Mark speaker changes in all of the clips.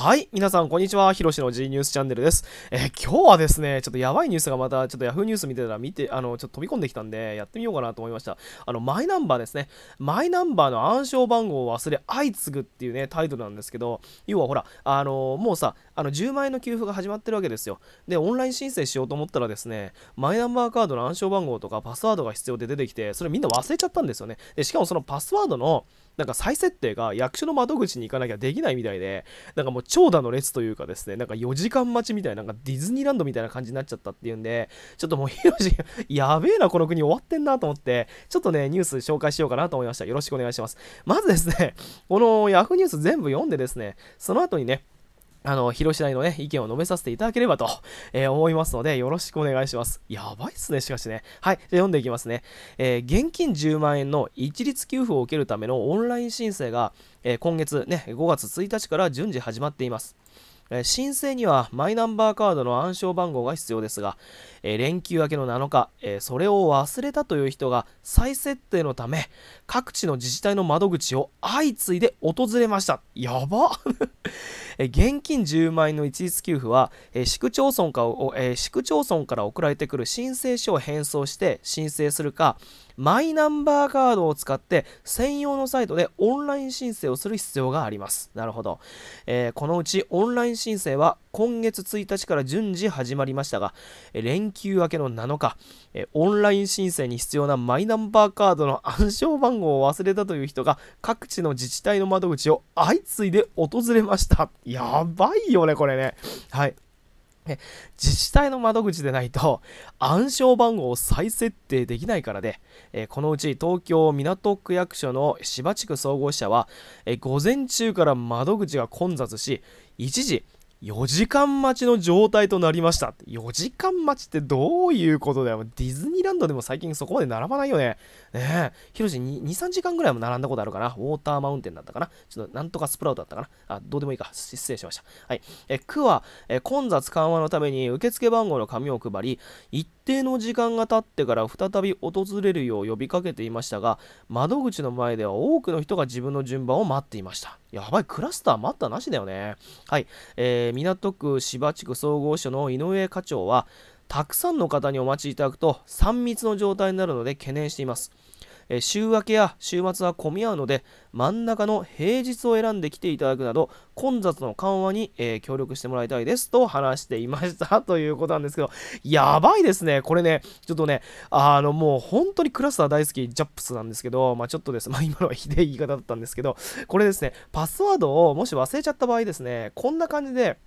Speaker 1: はい。皆さん、こんにちは。ひろしの G ニュースチャンネルです。えー、今日はですね、ちょっとやばいニュースがまた、ちょっと Yahoo ニュース見てたら見て、あの、ちょっと飛び込んできたんで、やってみようかなと思いました。あの、マイナンバーですね。マイナンバーの暗証番号を忘れ、相次ぐっていうね、タイトルなんですけど、要はほら、あの、もうさ、あの、10万円の給付が始まってるわけですよ。で、オンライン申請しようと思ったらですね、マイナンバーカードの暗証番号とかパスワードが必要で出てきて、それみんな忘れちゃったんですよね。で、しかもそのパスワードの、なんか再設定が役所の窓口に行かなきゃできないみたいで、なんかもう長蛇の列というかですね、なんか4時間待ちみたいな、なんかディズニーランドみたいな感じになっちゃったっていうんで、ちょっともうヒロシ、やべえな、この国終わってんなと思って、ちょっとね、ニュース紹介しようかなと思いました。よろしくお願いします。まずですね、この Yahoo ニュース全部読んでですね、その後にね、あの、広島のね、意見を述べさせていただければと、えー、思いますので、よろしくお願いします。やばいっすね、しかしね。はい、じゃ読んでいきますね。えー、現金10万円の一律給付を受けるためのオンライン申請が、えー、今月ね、5月1日から順次始まっています。え申請にはマイナンバーカードの暗証番号が必要ですが、え連休明けの7日、えそれを忘れたという人が再設定のため各地の自治体の窓口を相次いで訪れましたやば現金10万円の一律給付は、市区町村から、え市区町村から送られてくる申請書を返送して申請するかマイナンバーカードを使って専用のサイトでオンライン申請をする必要があります。なるほど。えー、このうちオンライン申請は今月1日から順次始まりましたが、連休明けの7日、オンライン申請に必要なマイナンバーカードの暗証番号を忘れたという人が各地の自治体の窓口を相次いで訪れました。やばいよね、これね。はい。自治体の窓口でないと暗証番号を再設定できないからで、えこのうち東京港区役所の芝地区総合支社は、え午前中から窓口が混雑し一時4時間待ちの状態となりました。4時間待ちってどういうことだよ。ディズニーランドでも最近そこまで並ばないよね。ねえ。ヒロシ2、3時間ぐらいも並んだことあるかな。ウォーターマウンテンだったかな。ちょっとなんとかスプラウトだったかな。あ、どうでもいいか。失礼しました。はい。え区はえ混雑緩和のために受付番号の紙を配り、一定の時間が経ってから再び訪れるよう呼びかけていましたが、窓口の前では多くの人が自分の順番を待っていました。やばい、クラスター待ったなしだよね。はい。えー、港区芝地区総合所の井上課長は、たくさんの方にお待ちいただくと3密の状態になるので懸念しています。え週明けや週末は混み合うので真ん中の平日を選んで来ていただくなど混雑の緩和に、え、協力してもらいたいですと話していました。ということなんですけどやばいですね。これねちょっとねあのもう本当にクラスター大好きジャップスなんですけどまあちょっとです。まあ今のはひでえ言い方だったんですけどこれですねパスワードをもし忘れちゃった場合ですねこんな感じで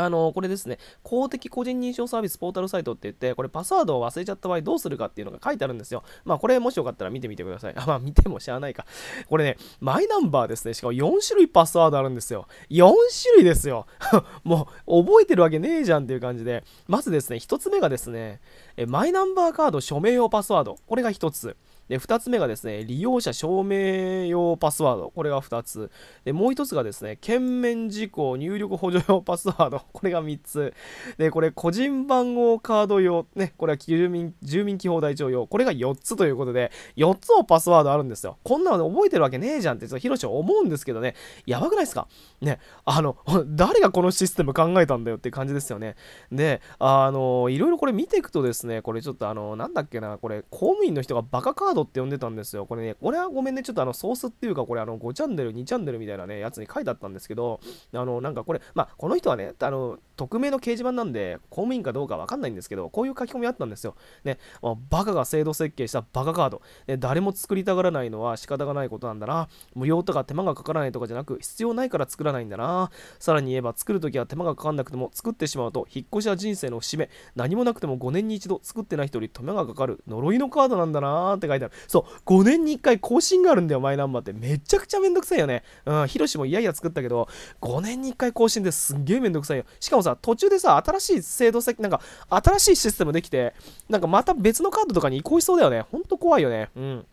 Speaker 1: あの、これですね、公的個人認証サービスポータルサイトって言って、これパスワードを忘れちゃった場合どうするかっていうのが書いてあるんですよ。まあ、これもしよかったら見てみてください。あ、まあ、見ても知らないか。これね、マイナンバーですね。しかも4種類パスワードあるんですよ。4種類ですよ。もう、覚えてるわけねえじゃんっていう感じで。まずですね、1つ目がですね、マイナンバーカード署名用パスワード。これが1つ。で、2つ目がですね、利用者証明用パスワード。これが2つ。で、もう1つがですね、検面事項入力補助用パスワード。これが3つ。で、これ、個人番号カード用。ね、これは住民住民基本台帳用。これが4つということで、4つのパスワードあるんですよ。こんなの覚えてるわけねえじゃんって、ヒロシは思うんですけどね、やばくないですか？ね、あの、誰がこのシステム考えたんだよって感じですよね。で、あの、いろいろこれ見ていくとですね、これちょっとあの、なんだっけな、これ、公務員の人がバカカードって呼んでたんですよ。これね、俺はごめんね、ちょっとあの、ソースっていうか、これあの、5チャンネル、2チャンネルみたいなね、やつに書いてあったんですけど、あの、なんかこれ、まあ、この人はね、あの、匿名の掲示板なんで、公務員かどうかわかんないんですけど、こういう書き込みあったんですよ。ね、バカが制度設計したバカカード。ね、誰も作りたがらないのは仕方がないことなんだな。無料とか手間がかからないとかじゃなく、必要ないから作らないんだな。さらに言えば、作るときは手間がかかんなくても、作ってしまうと、引っ越しは人生の節目。何もなくても5年に一度作ってない人より手間がかかる。呪いのカードなんだなって書いてある。そう、5年に1回更新があるんだよ、マイナンバーって。めちゃくちゃめんどくさいよね。うん、ヒロシもいやいや作ったけど、5年に1回更新ですんげえめんどくさいよ。しかもさ、途中でさ、新しい制度先、なんか、新しいシステムできて、なんかまた別のカードとかに移行しそうだよね。ほんと怖いよね。うん。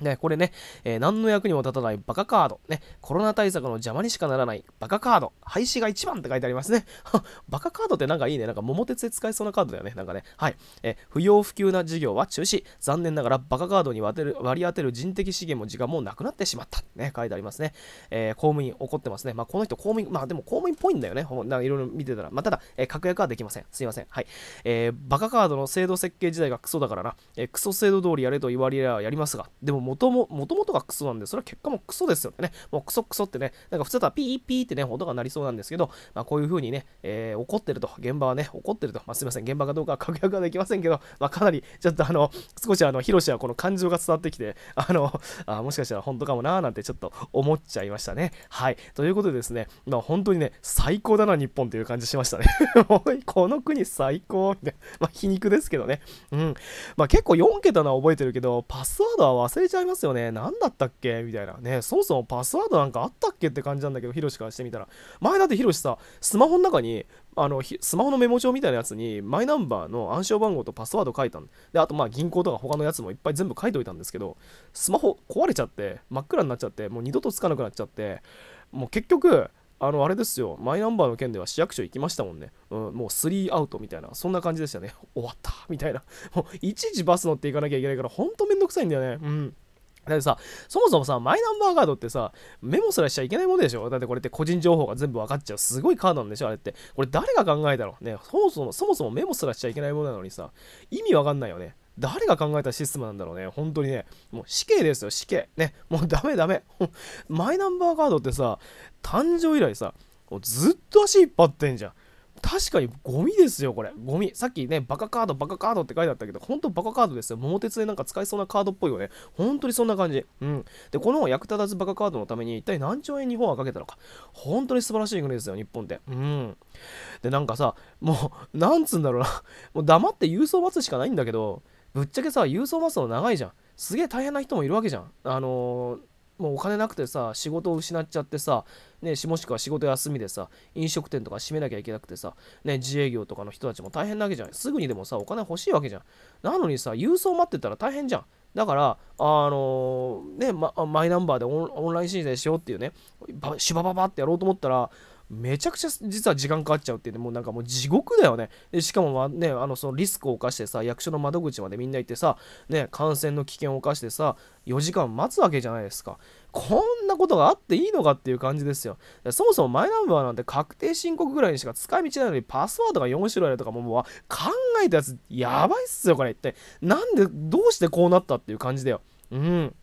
Speaker 1: ね、これね、えー、何の役にも立たないバカカード、ね、コロナ対策の邪魔にしかならないバカカード、廃止が一番って書いてありますね。バカカードってなんかいいね。なんか桃鉄で使えそうなカードだよね。なんかね。はい。えー、不要不急な事業は中止。残念ながらバカカードに割る割り当てる人的資源も時間もなくなってしまった。ね、書いてありますね。えー、公務員怒ってますね。まあ、この人公務員、まあでも公務員っぽいんだよね。なんかいろいろ見てたら。まあ、ただ、え、確約はできません。すいません。はい。え、バカカードの制度設計自体がクソだからな。えー、クソ制度通りやれと言われりゃやりますが、でも元も、元も音がクソなんで、それは結果もクソですよね。もうクソクソってね、なんか普通だったらピーピーってね、音が鳴りそうなんですけど、まあ、こういう風にね、えー、怒ってると、現場はね、怒ってると、まあ、すいません、現場かどうかは 確約はできませんけど、まあ、かなり、ちょっとあの、少しあの、ヒロシはこの感情が伝わってきて、あの、あもしかしたら本当かもなーなんてちょっと思っちゃいましたね。はい。ということでですね、まあ、本当にね、最高だな、日本という感じしましたね。この国最高みたいな。まあ、皮肉ですけどね。うん。まあ、結構4桁のは覚えてるけど、パスワードは忘れちゃいますよね。何だったっけ？みたいな。ね、そもそもパスワードなんかあったっけって感じなんだけど、ヒロシからしてみたら。前だってヒロシさ、スマホの中に、あのスマホのメモ帳みたいなやつにマイナンバーの暗証番号とパスワード書いたん。であとまあ銀行とか他のやつもいっぱい全部書いておいたんですけどスマホ壊れちゃって真っ暗になっちゃってもう二度とつかなくなっちゃってもう結局あのあれですよ。マイナンバーの件では市役所行きましたもんね、うん、もう3アウトみたいな。そんな感じでしたね。終わった。みたいな。もういちいちバス乗って行かなきゃいけないからほんとめんどくさいんだよね。うん。だってさ、そもそもさ、マイナンバーカードってさ、メモすらしちゃいけないものでしょ？だってこれって個人情報が全部分かっちゃう。すごいカードなんでしょ？あれって。これ誰が考えたの？ね、そもそも、そもそもメモすらしちゃいけないものなのにさ、意味わかんないよね。誰が考えたシステムなんだろうね？本当にね。もう死刑ですよ、死刑。ね。もうダメダメ。マイナンバーカードってさ、誕生以来さ、ずっと足引っ張ってんじゃん。確かにゴミですよ、これ。ゴミ。さっきね、バカカード、バカカードって書いてあったけど、本当バカカードですよ。桃鉄でなんか使えそうなカードっぽいよね。本当にそんな感じ。うん。で、この役立たずバカカードのために一体何兆円日本はかけたのか。本当に素晴らしい国ですよ、日本って。うん。で、なんかさ、もう、なんつうんだろうな。もう黙って郵送待つしかないんだけど、ぶっちゃけさ、郵送待つの長いじゃん。すげえ大変な人もいるわけじゃん。あのーもうお金なくてさ仕事を失っちゃってさ、ね、もしくは仕事休みでさ飲食店とか閉めなきゃいけなくてさ、ね、自営業とかの人たちも大変なわけじゃん。すぐにでもさお金欲しいわけじゃん。なのにさ郵送待ってたら大変じゃん。だから、あのー、ね、ま、マイナンバーでオンライン申請しようっていうね、しばばばってやろうと思ったら、めちゃくちゃ実は時間かかっちゃうっていうね、もうなんかもう地獄だよね。でしかも、まね、あのそのリスクを冒してさ、役所の窓口までみんな行ってさ、ね、感染の危険を冒してさ、4時間待つわけじゃないですか。こんなことがあっていいのかっていう感じですよ。そもそもマイナンバーなんて確定申告ぐらいにしか使い道ないのにパスワードが4種類あるとかももう考えたやつやばいっすよ、これ一体。なんで、どうしてこうなったっていう感じだよ。うん。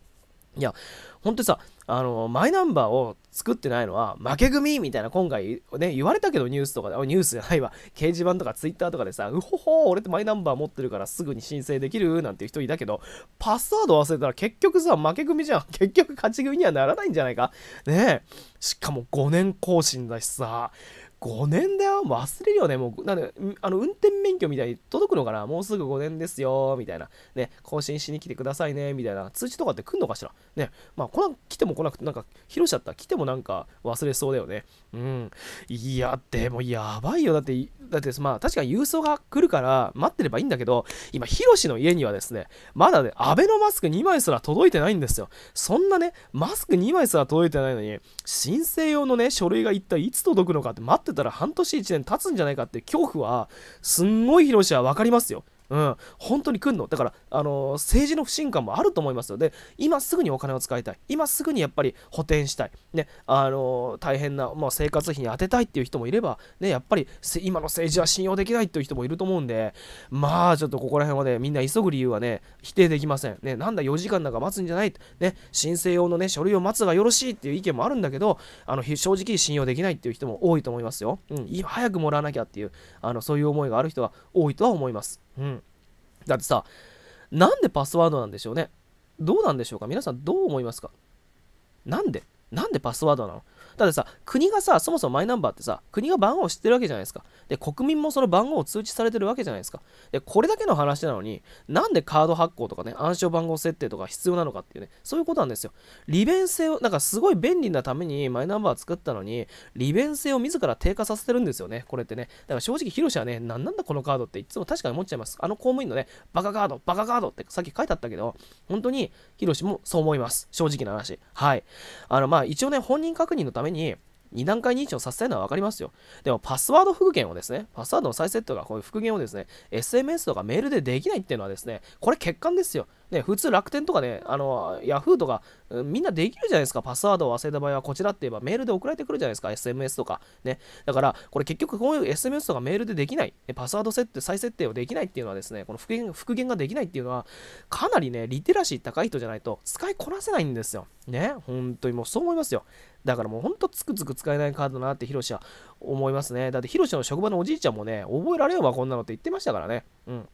Speaker 1: いや、本当にさ、あの、マイナンバーを作ってないのは負け組みたいな今回ね、言われたけどニュースとかで、ニュースじゃないわ、掲示板とかツイッターとかでさ、うほほ、俺ってマイナンバー持ってるからすぐに申請できるなんていう人いたけど、パスワード忘れたら結局さ、負け組じゃん。結局勝ち組にはならないんじゃないかねえ。しかも5年更新だしさ、5年だよ。忘れるよね。もうなんであの運転免許みたいに届くのかな。もうすぐ5年ですよ。みたいな。ね。更新しに来てくださいね。みたいな。通知とかって来んのかしら。ね。まあ来な来ても来なくてなんか広しちゃった。ら来てもなんか忘れそうだよね。うん。いやでもやばいよ。だってだってまあ確かに郵送が来るから待ってればいいんだけど今ヒロシの家にはですねまだねアベノマスク2枚すら届いてないんですよ。そんなねマスク2枚すら届いてないのに申請用のね書類が一体いつ届くのかって待ってたら半年1年経つんじゃないかって恐怖はすんごいヒロシは分かりますよ。うん、本当に来んのだから、あのー、政治の不信感もあると思いますので、今すぐにお金を使いたい。今すぐにやっぱり補填したい。ね、あのー、大変な、まあ、生活費に充てたいっていう人もいれば、ね、やっぱり今の政治は信用できないっていう人もいると思うんで、まあ、ちょっとここら辺はね、みんな急ぐ理由はね、否定できません。ね、なんだ4時間なんか待つんじゃない。ね、申請用のね、書類を待つがよろしいっていう意見もあるんだけど、あの正直信用できないっていう人も多いと思いますよ。うん、早くもらわなきゃっていう、あのそういう思いがある人は多いとは思います。うん。だってさ、なんでパスワードなんでしょうね。どうなんでしょうか？皆さんどう思いますか？なんで？なんでパスワードなの？だってさ、国がさ、そもそもマイナンバーってさ、国が番号を知ってるわけじゃないですか。で、国民もその番号を通知されてるわけじゃないですか。で、これだけの話なのに、なんでカード発行とかね、暗証番号設定とか必要なのかっていうね、そういうことなんですよ。利便性を、なんかすごい便利なためにマイナンバー作ったのに、利便性を自ら低下させてるんですよね、これってね。だから正直、ヒロシはね、なんなんだこのカードっていつも確かに思っちゃいます。あの公務員のね、バカカード、バカカードってさっき書いてあったけど、本当にヒロシもそう思います。正直な話。はい。あの、ままあ一応ね、本人確認のために、2段階認証させたいのは分かりますよ。でも、パスワード復元をですね、パスワードの再セットがこういう復元をですね、SMS とかメールでできないっていうのはですね、これ欠陥ですよ。ね、普通楽天とかね、あの、ヤフーとか、みんなできるじゃないですか。パスワードを忘れた場合はこちらって言えばメールで送られてくるじゃないですか。SMS とか。ね。だから、これ結局こういう SMS とかメールでできない、パスワード設定、再設定をできないっていうのはですね、この復元復元ができないっていうのは、かなりね、リテラシー高い人じゃないと使いこなせないんですよ。ね。本当にもうそう思いますよ。だからもうほんとつくつく使えないカードだなってヒロシは思いますね。だってヒロシの職場のおじいちゃんもね、覚えられんわ、こんなのって言ってましたからね。うん。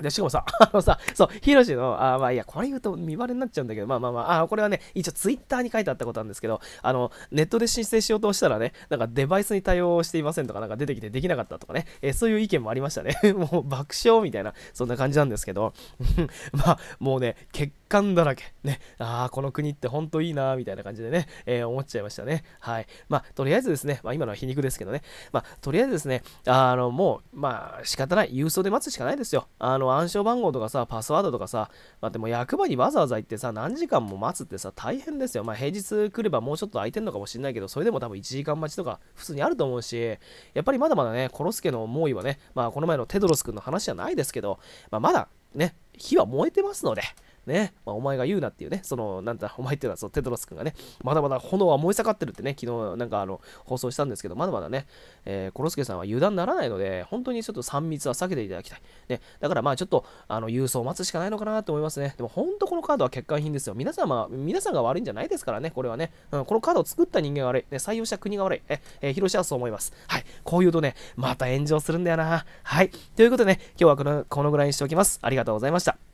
Speaker 1: で、しかもさ、あのさ、そう、ヒロシの、あまあいや、これ言うと見バレになっちゃうんだけど、まあまあまあ、あこれはね、一応ツイッターに書いてあったことなんですけど、あの、ネットで申請しようとしたらね、なんかデバイスに対応していませんとか、なんか出てきてできなかったとかね、えー、そういう意見もありましたね。もう爆笑みたいな、そんな感じなんですけど、まあ、もうね、結果だらけ。ね、ああ、この国って本当いいな、みたいな感じでね、えー、思っちゃいましたね。はい。まあ、とりあえずですね、まあ今のは皮肉ですけどね、まあ、とりあえずですね、あの、もう、まあ、仕方ない、郵送で待つしかないですよ。あの、暗証番号とかさ、パスワードとかさ、まあ、でも役場にわざわざ行ってさ、何時間も待つってさ、大変ですよ。まあ、平日来ればもうちょっと空いてんのかもしれないけど、それでも多分1時間待ちとか普通にあると思うし、やっぱりまだまだね、コロスケの猛威はね、まあ、この前のテドロス君の話じゃないですけど、まあ、まだね、火は燃えてますので、ね、まあ、お前が言うなっていうね、その、なんだ、お前っていうのはそのテドロス君がね、まだまだ炎は燃え盛ってるってね、昨日なんかあの、放送したんですけど、まだまだね、えー、コロスケさんは油断ならないので、本当にちょっと3密は避けていただきたい。ね、だからまあちょっと、あの、郵送を待つしかないのかなと思いますね。でも本当このカードは欠陥品ですよ。皆様、皆さんが悪いんじゃないですからね、これはね。うん、このカードを作った人間が悪い。ね、採用した国が悪い。え、えー、広島はそう思います。はい。こう言うとね、また炎上するんだよな。はい。ということでね、今日はこのこのぐらいにしておきます。ありがとうございました。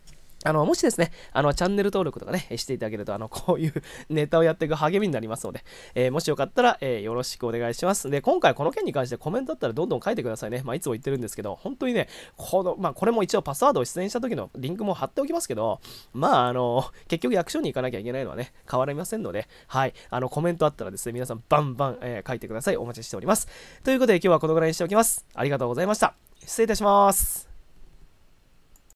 Speaker 1: あの、もしですね、あの、チャンネル登録とかね、していただけると、あの、こういうネタをやっていく励みになりますので、えー、もしよかったら、えー、よろしくお願いします。で、今回この件に関してコメントだったらどんどん書いてくださいね。まあ、いつも言ってるんですけど、本当にね、この、まあ、これも一応パスワードを出演した時のリンクも貼っておきますけど、まあ、あの、結局役所に行かなきゃいけないのはね、変わりませんので、はい、あの、コメントあったらですね、皆さんバンバン、えー、書いてください。お待ちしております。ということで、今日はこのぐらいにしておきます。ありがとうございました。失礼いたします。